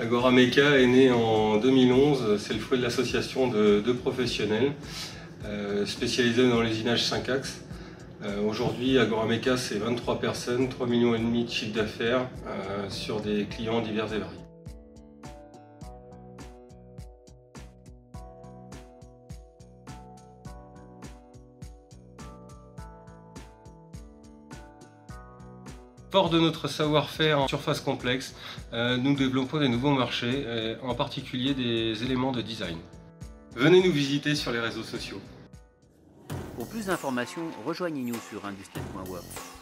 Agora Mecha est né en 2011, c'est le fruit de l'association de deux professionnels euh, spécialisés dans l'usinage 5 axes. Euh, aujourd'hui, Agora Mecha, c'est 23 personnes, 3 millions de chiffre d'affaires euh, sur des clients divers et variés. Fort de notre savoir-faire en surface complexe, euh, nous développons des nouveaux marchés, euh, en particulier des éléments de design. Venez nous visiter sur les réseaux sociaux. Pour plus d'informations, rejoignez-nous sur industrie.works.